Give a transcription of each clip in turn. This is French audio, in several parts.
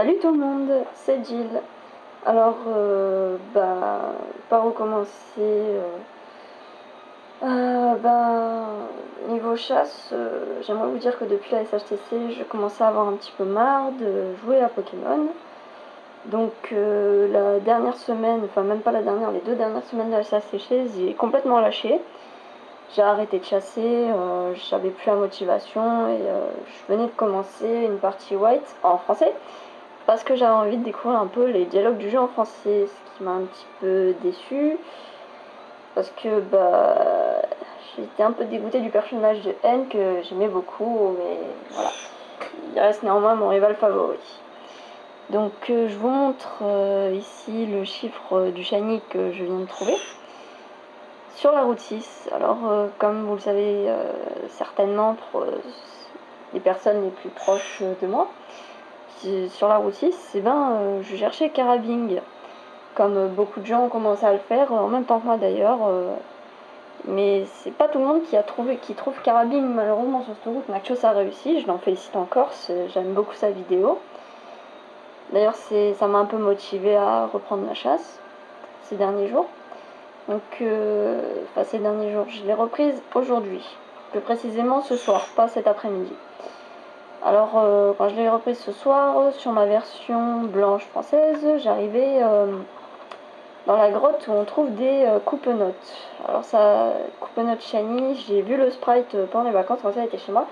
Salut tout le monde, c'est Jill. Alors, euh, bah, par où commencer euh, euh, bah, Niveau chasse, j'aimerais vous dire que depuis la SHTC, je commençais à avoir un petit peu marre de jouer à Pokémon. Donc, la dernière semaine, enfin même pas la dernière, les deux dernières semaines de la SHTC, j'ai complètement lâché. J'ai arrêté de chasser, j'avais plus la motivation et je venais de commencer une partie white en français parce que j'avais envie de découvrir un peu les dialogues du jeu en français, ce qui m'a un petit peu déçu parce que bah j'étais un peu dégoûtée du personnage de N que j'aimais beaucoup, mais voilà, il reste néanmoins mon rival favori. Donc euh, je vous montre euh, ici le chiffre du shiny que je viens de trouver sur la route 6. Alors, euh, comme vous le savez certainement pour les personnes les plus proches de moi, sur la route 6, eh ben, euh, je cherchais Carabing. Comme euh, beaucoup de gens ont commencé à le faire, euh, en même temps que moi d'ailleurs. mais c'est pas tout le monde qui a trouvé, qui trouve Carabing malheureusement sur cette route. Nachos a réussi, je l'en félicite encore, j'aime beaucoup sa vidéo. D'ailleurs, ça m'a un peu motivé à reprendre la chasse ces derniers jours. Donc, enfin, ces derniers jours, je l'ai reprise aujourd'hui, plus précisément ce soir, pas cet après-midi. Alors, euh, quand je l'ai reprise ce soir, euh, sur ma version blanche française, j'arrivais euh, dans la grotte où on trouve des coupe-notes. Alors, ça, coupe-notes shiny, j'ai vu le sprite pendant les vacances quand ça était chez moi.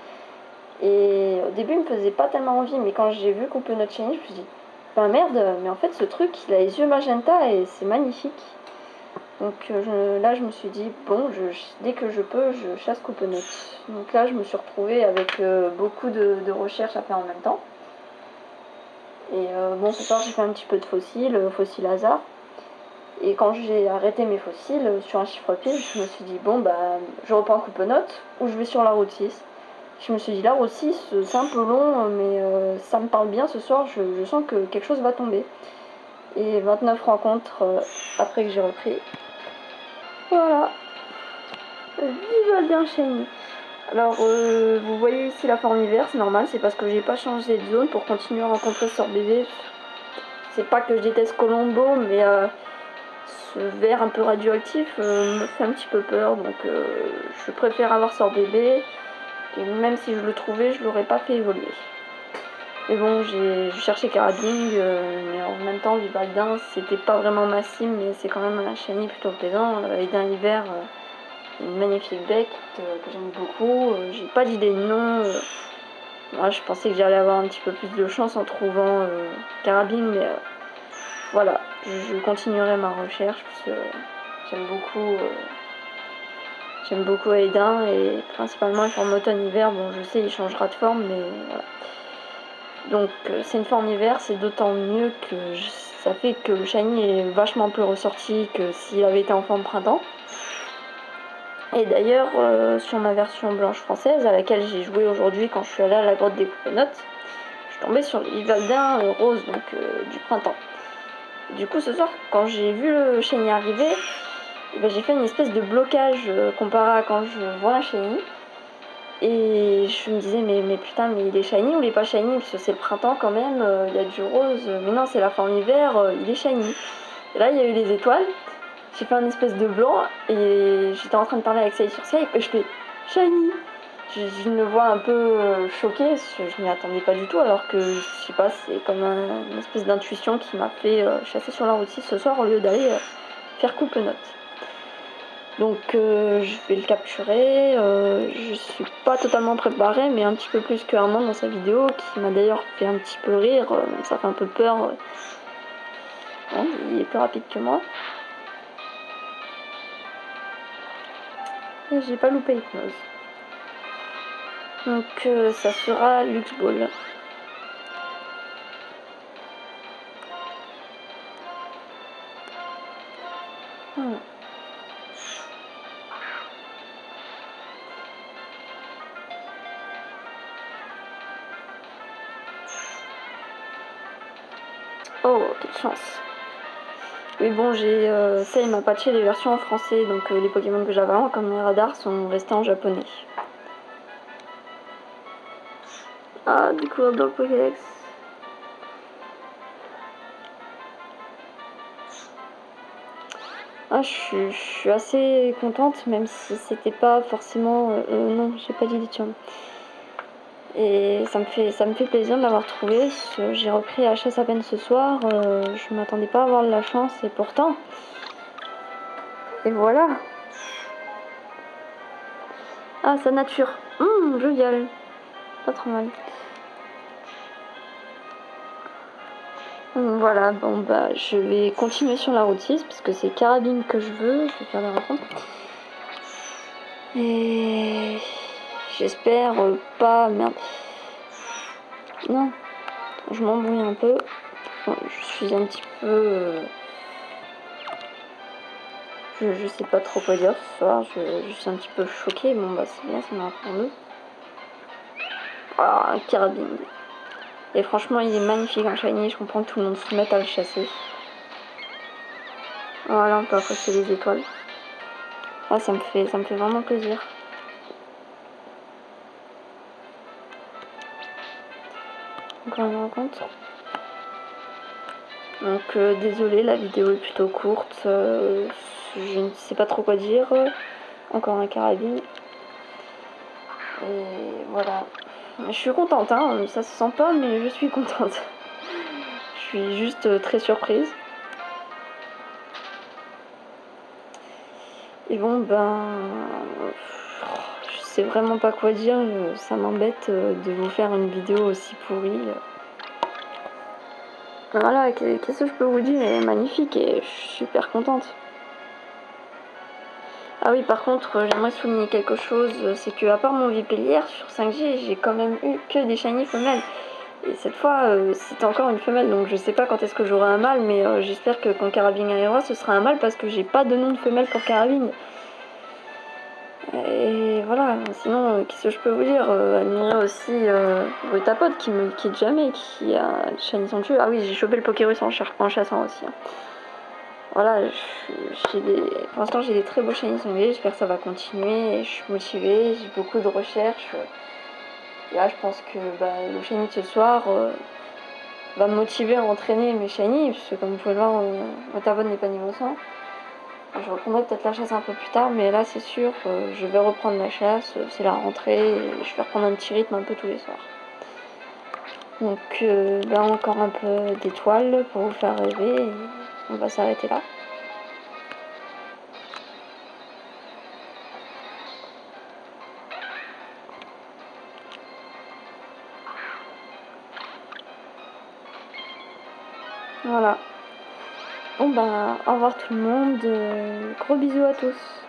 Et au début, il me faisait pas tellement envie, mais quand j'ai vu coupe-notes shiny, je me suis dit, ben merde, mais en fait, ce truc, il a les yeux magenta et c'est magnifique. Donc euh, là, je me suis dit, bon, je, dès que je peux, je chasse coupe-notes. Donc là, je me suis retrouvée avec euh, beaucoup de, recherches à faire en même temps. Et euh, bon, ce soir, j'ai fait un petit peu de fossiles, fossiles hasard. Et quand j'ai arrêté mes fossiles sur un chiffre pile, je me suis dit, bon, bah, je reprends coupe-notes ou je vais sur la route 6. Je me suis dit, la route 6, euh, c'est un peu long, mais ça me parle bien ce soir, je, sens que quelque chose va tomber. Et 29 rencontres après que j'ai repris. Voilà. Vive bien shiny. Alors, euh, vous voyez ici la forme hiver, c'est normal, c'est parce que j'ai pas changé de zone pour continuer à rencontrer Sort bébé. C'est pas que je déteste Colombo, mais euh, ce vert un peu radioactif euh, me fait un petit peu peur, donc je préfère avoir Sort bébé. Et même si je le trouvais, je l'aurais pas fait évoluer. Mais bon, j'ai cherché Carabing, euh, mais en même temps, Vivaldin, c'était pas vraiment ma cible, mais c'est quand même un shiny plutôt plaisant. Euh, Aidin hiver, euh, une magnifique bec euh, que j'aime beaucoup. Euh, j'ai pas d'idée de nom. euh. moi, je pensais que j'allais avoir un petit peu plus de chance en trouvant euh, Carabing, mais euh, voilà, je, continuerai ma recherche parce que j'aime beaucoup. euh, J'aime beaucoup Aidin et principalement les formes automne-hiver. Bon, je sais, il changera de forme, mais voilà. Donc, euh, c'est une forme hiver, c'est d'autant mieux que ça fait que le shiny est vachement plus ressorti que s'il avait été en forme printemps. Et d'ailleurs, euh, sur ma version blanche française, à laquelle j'ai joué aujourd'hui quand je suis allée à la grotte des coupenotes, je suis tombée sur le Yvaldin euh, rose, donc euh, du printemps. Du coup, ce soir, quand j'ai vu le shiny arriver, eh ben, j'ai fait une espèce de blocage comparé à quand je vois un shiny. Et je me disais, mais, mais putain, mais il est shiny ou il est pas shiny? Parce que c'est le printemps quand même, euh, il y a du rose. Mais non, c'est la forme hiver, euh, il est shiny. Et là, il y a eu les étoiles. J'ai fait un espèce de blanc et j'étais en train de parler avec Saï sur Skype et je fais shiny. Je, je me vois un peu euh, choquée, je, m'y attendais pas du tout, alors que je sais pas, c'est comme un- une espèce d'intuition qui m'a fait chasser sur la route 6 ce soir au lieu d'aller faire coupe note. Donc euh, je vais le capturer. euh, je suis pas totalement préparée, mais un petit peu plus que Armand dans sa vidéo, qui m'a d'ailleurs fait un petit peu rire. euh, ça fait un peu peur. euh. Bon, il est plus rapide que moi. Et j'ai pas loupé hypnose. Donc ça sera Lux Ball. chance. Mais bon, j'ai euh, ça, il m'a patché les versions en français, donc euh, les Pokémon que j'avais avant, comme les radars, sont restés en japonais. Ah, découvrir dans le Pokédex. Ah, je, suis assez contente, même si c'était pas forcément... Euh, euh non, j'ai pas dit lithium. Et ça me fait, ça me fait plaisir de l'avoir trouvé. J'ai repris la chasse à peine ce soir. Euh, je m'attendais pas à avoir de la chance et pourtant. Et voilà. Ah, sa nature. Hum, jovial. Pas trop mal. Hum, voilà, bon bah je vais continuer sur la route 6 parce que c'est carabine que je veux, je vais faire la rencontre. Et j'espère pas. Merde. Non, je m'embrouille un peu. je suis un petit peu. Euh, je, sais pas trop quoi dire ce soir, je, suis un petit peu choquée. Bon bah c'est bien, ça m'a appris Ah, un carabine. Et franchement, il est magnifique en shiny. Je comprends que tout le monde se mette à le chasser. Voilà, on peut accrocher les étoiles. Ah, ça me fait, ça me fait vraiment plaisir. Une rencontre. Donc, euh, désolé, la vidéo est plutôt courte. Euh, je ne sais pas trop quoi dire. Encore un carabine. Et voilà. Je suis contente, hein, ça se sent pas, mais je suis contente. je suis juste euh, très surprise. Et bon, ben. Je sais vraiment pas quoi dire, ça m'embête euh, de vous faire une vidéo aussi pourrie. Voilà, qu'est-ce que je peux vous dire? Elle est magnifique et je suis super contente. Ah oui, par contre, euh, j'aimerais souligner quelque chose, euh, c'est que à part mon vipellière sur 5G, j'ai quand même eu que des shiny femelles. Et cette fois, euh, c'était encore une femelle, donc je sais pas quand est-ce que j'aurai un mâle, mais j'espère que quand Carabine arrivera, ce sera un mâle parce que j'ai pas de nom de femelle pour Carabine. Et voilà, sinon, qu'est-ce que je peux vous dire Admirer aussi euh, Brutapod qui me quitte jamais, qui a shiny son. Ah oui, j'ai chopé le Pokérus en, chassant aussi. Hein voilà, des, pour l'instant j'ai des très beaux shiny sangliers, j'espère que ça va continuer, je suis motivée, j'ai beaucoup de recherches. Et là je pense que bah, le shiny de ce soir euh, va me motiver à entraîner mes shiny, puisque comme vous pouvez le voir, mon n'est pas niveau 100. Je reprendrai peut-être la chasse un peu plus tard, mais là c'est sûr, euh, je vais reprendre la chasse, c'est la rentrée, et je vais reprendre un petit rythme un peu tous les soirs. Donc euh, là encore un peu d'étoiles pour vous faire rêver on va s'arrêter là. Voilà. Bon bah au revoir tout le monde. Gros bisous à tous.